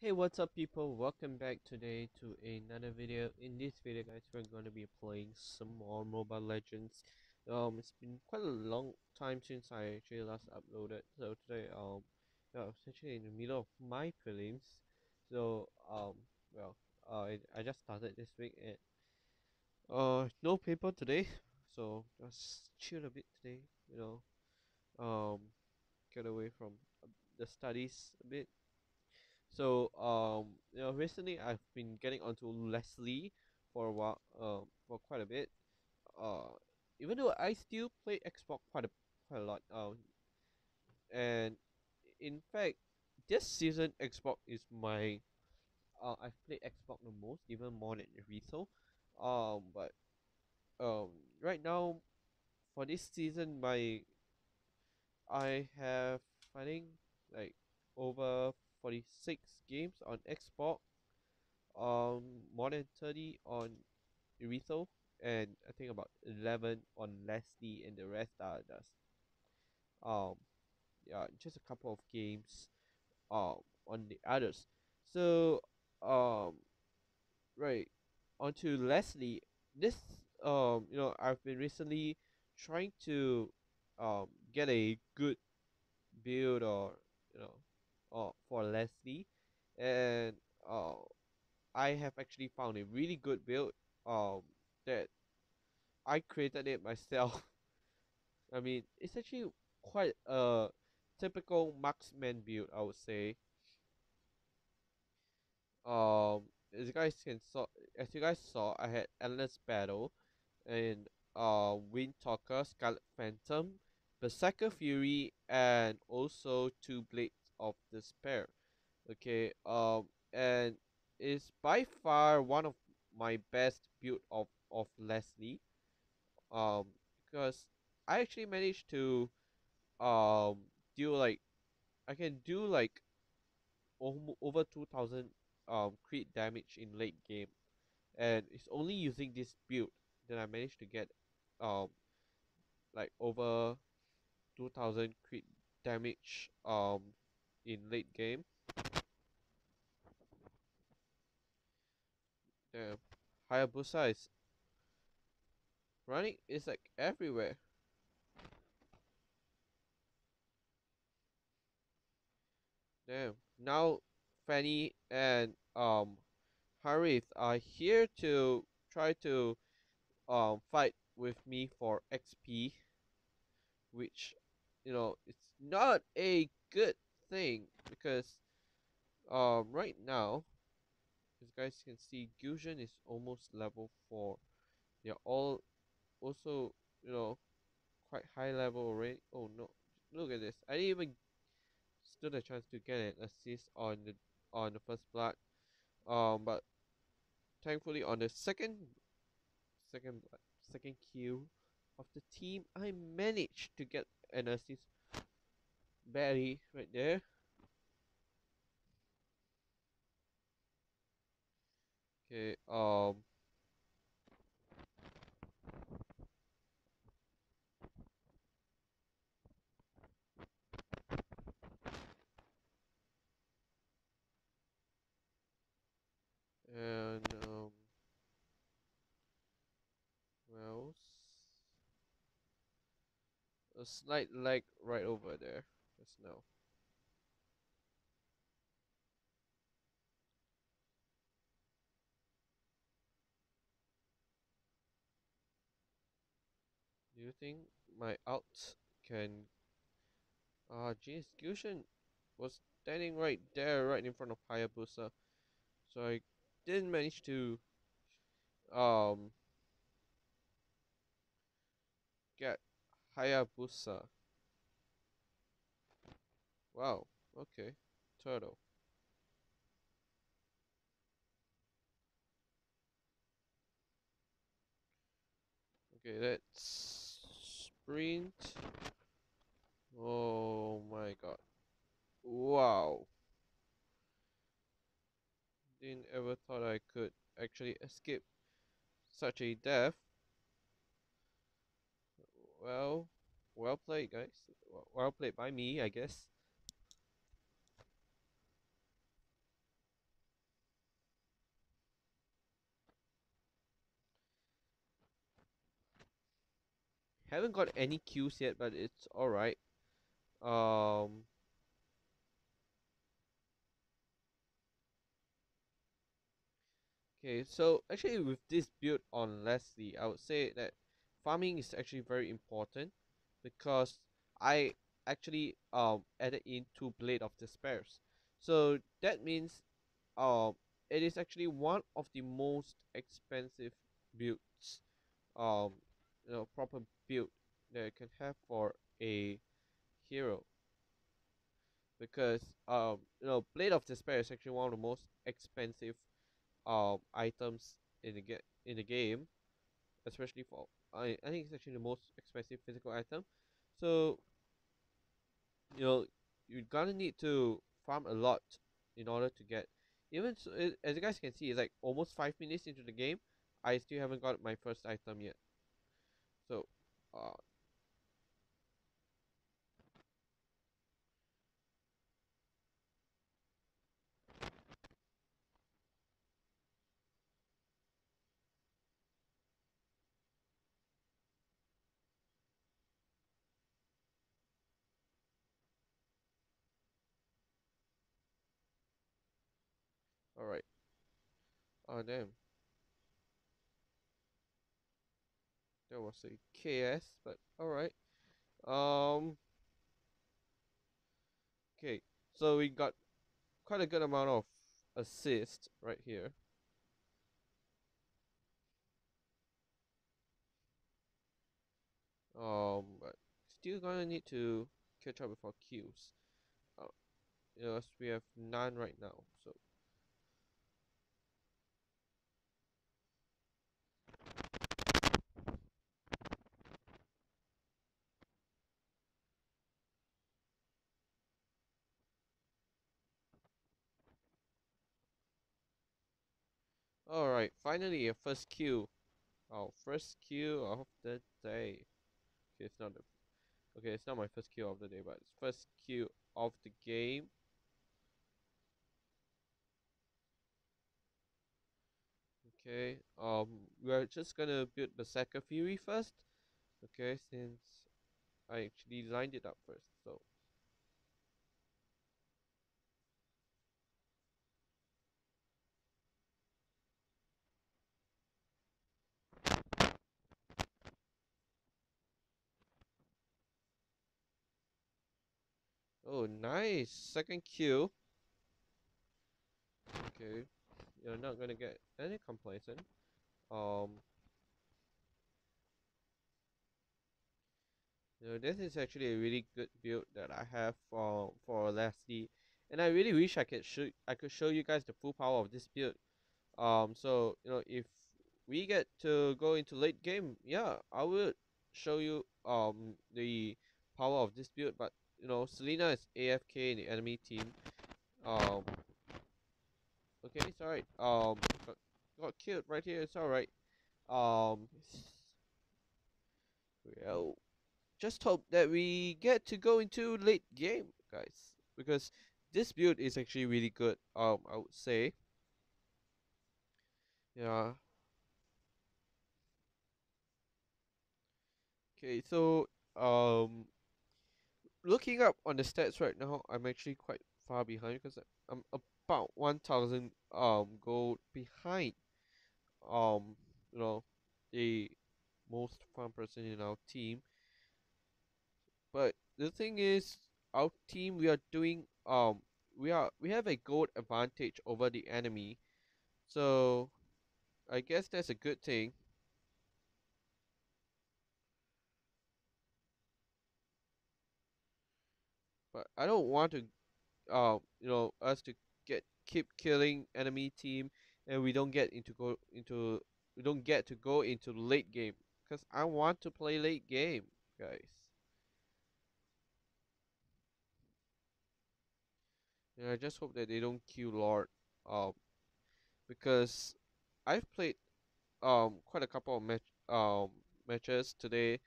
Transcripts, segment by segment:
Hey what's up people? Welcome back today to another video. In this video guys we're to be playing some more mobile legends. Um it's been quite a long time since i actually last uploaded. So today um yeah, I was actually in the middle of my prelims. So um well uh, I, I just started this week and uh no paper today. So just chill a bit today you know. Um get away from uh, the studies a bit so um, you know, recently I've been getting onto Lesley for a while, um, for quite a bit. Uh, even though I still play X.Borg quite a quite a lot. Um, and in fact, this season X.Borg is my uh, I've played X.Borg the most, even more than Rizzo. Um, but um, right now for this season, my I have I think like over 46 games on X.Borg um more than 30 on Irithel and I think about 11 on Lesley and the rest are just um yeah just a couple of games um on the others. So um right onto Lesley. This um you know I've been recently trying to um get a good build or for Lesley and uh I have actually found a really good build um that I created it myself. I mean, it's actually quite a typical marksman build, I would say. Um, as you guys can saw, as you guys saw, I had endless battle, and uh, Wind Talker, Scarlet Phantom, Berserker Fury, and also two Blades of Despair. Okay, um, and is by far one of my best build of of Lesley. Um, because I actually managed to um do like I can do like over two thousand um crit damage in late game, and it's only using this build that I managed to get um like over two thousand crit damage um in late game. Damn, Hayabusa is running is like everywhere. Damn. Now Fanny and um Harith are here to try to um fight with me for XP, which you know it's not a good because um right now, as you guys can see, Gusion is almost level four. They're all also you know quite high level already. Oh no, look at this! I didn't even stood a chance to get an assist on the on the first blood. Um, but thankfully on the second second second kill of the team, I managed to get an assist. Barely right there. Okay. Um. And um. Well, a slight lag right over there just now. Do you think my out can Ah, uh, jeez, Gusion was standing right there, right in front of Hayabusa. So I didn't manage to um get Hayabusa. Wow, okay. Turtle. Okay, let's sprint. Oh my god. Wow. Didn't ever thought I could actually escape such a death. Well, well played, guys. Well played by me, I guess. Haven't got any kills yet, but it's alright. Um, okay, so actually with this build on Lesley, I would say that farming is actually very important because I actually um added in two Blade of Despairs. So that means um it is actually one of the most expensive builds um you know proper build that you can have for a hero. Because um you know blade of despair is actually one of the most expensive um items in the get in the game especially for I, I think it's actually the most expensive physical item. So you know you're gonna need to farm a lot in order to get even so, as you guys can see it's like almost five minutes into the game I still haven't got my first item yet uh all right. Oh damn that was say KS but all right um okay so we got quite a good amount of assist right here. Um but still gonna need to catch up with our kills uh, yes we have none right now so all right finally a first kill. Our first kill of the day. Okay it's not the okay it's not my first kill of the day but it's first kill of the game. Okay, um, we're just gonna build the Berserker Fury first. Okay, since I actually lined it up first, so. Oh, nice! Second kill. Okay, you're not gonna get any complacent. Um, you know, this is actually a really good build that I have for for Lesley, and I really wish I could show I could show you guys the full power of this build. Um, so you know, if we get to go into late game, yeah, I will show you um the power of this build, but you know, Selena is AFK in the enemy team. Um, okay, it's alright. Um, got, got killed right here. It's alright. Um, well, just hope that we get to go into late game, guys, because this build is actually really good. Um, I would say. Yeah. Okay, so um, looking up on the stats right now, I'm actually quite far behind because I'm about 1,000 um gold behind um you know the most fun person in our team. But the thing is, our team we are doing um we are we have a gold advantage over the enemy, so I guess that's a good thing. But I don't want to um you know us to get keep killing enemy team and we don't get into go into we don't get to go into late game because I want to play late game guys. And I just hope that they don't kill Lord um because I've played um quite a couple of match um matches today.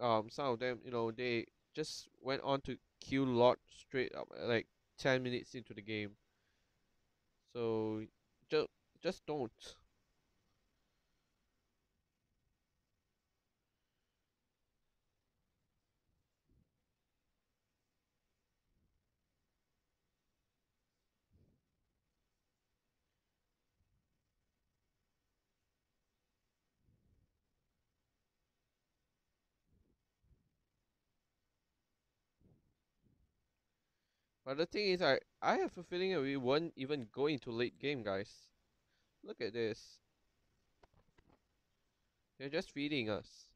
Um some of them you know they just went on to kill Lord straight up uh, like 10 minutes into the game so just just don't. But the thing is, I I have a feeling that we won't even go into late game, guys. Look at this. They're just feeding us.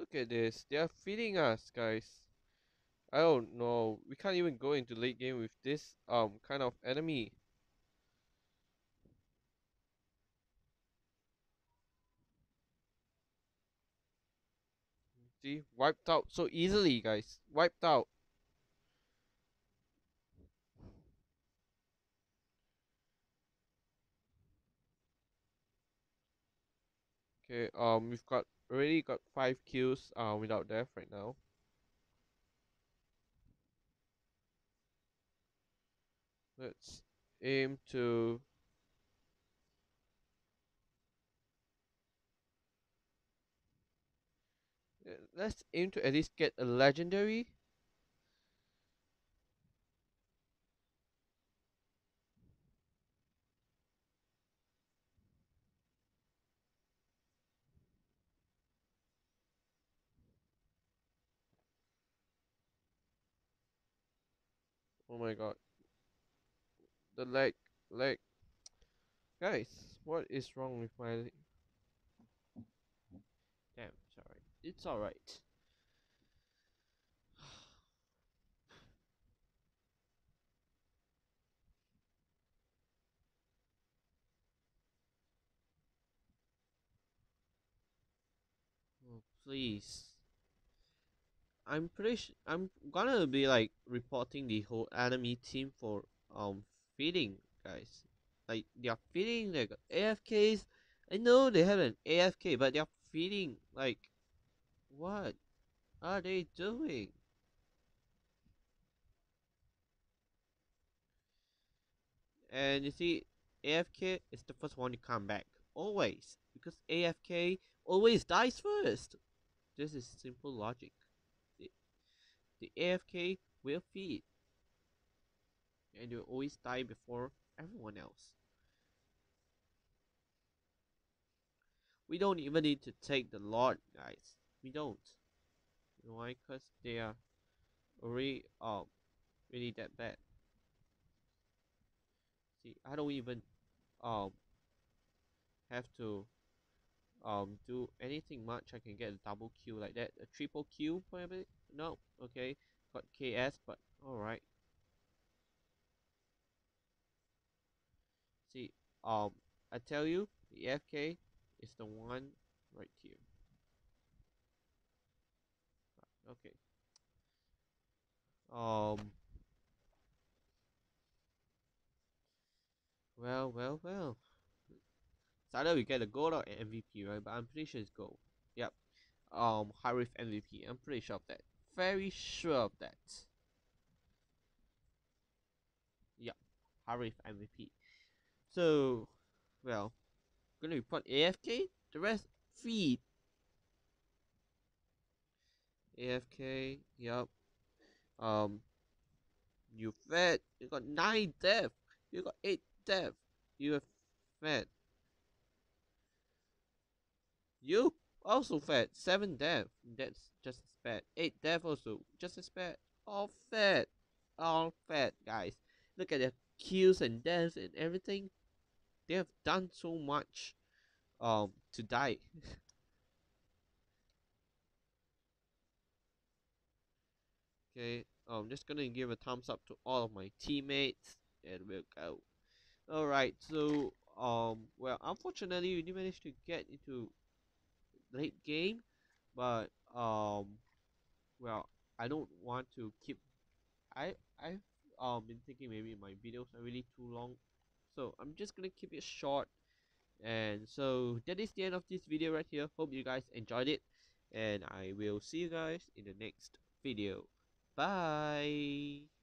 Look at this. They are feeding us, guys. I don't know. We can't even go into late game with this um kind of enemy. See, wiped out so easily, guys. Wiped out. Okay, um, we've got already got five kills uh without death right now. Let's aim to let's aim to at least get a legendary. Oh my god. The leg leg guys, what is wrong with my Damn, sorry. It's alright. Oh, please. I'm pretty sure I'm gonna be like reporting the whole enemy team for um feeding guys. Like they are feeding like AFKs. I know they have an AFK, but they are feeding like what are they doing? And you see, AFK is the first one to come back always because AFK always dies first. This is simple logic the AFK will feed. And you'll always die before everyone else. We don't even need to take the Lord, guys. We don't. You know why? Because they are already um really that bad. See, I don't even um have to um do anything much. I can get a double kill like that, a triple kill maybe. No, okay, got KS, but alright. See, um, I tell you, the FK is the one right here. Okay. Um. Well, well, well. It's either we get a gold or MVP, right? But I'm pretty sure it's gold. Yep. Um, Harith MVP. I'm pretty sure of that very sure of that. Yeah, Harith MVP. So, well, gonna report AFK. The rest feed. AFK. Yup. Um, you fed. You got nine death. You got eight death. You have fed. You also fat. seven death. That's just as bad. 8 death also, just as bad. All fat. All fat, guys. Look at their kills and deaths and everything. They have done so much um to die. okay, I'm just gonna give a thumbs up to all of my teammates and we'll go. Alright, so um well unfortunately we didn't manage to get into late game but um well, I don't want to keep I I've um been thinking maybe my videos are really too long. So I'm just gonna keep it short. And so that is the end of this video right here. Hope you guys enjoyed it. And I will see you guys in the next video. Bye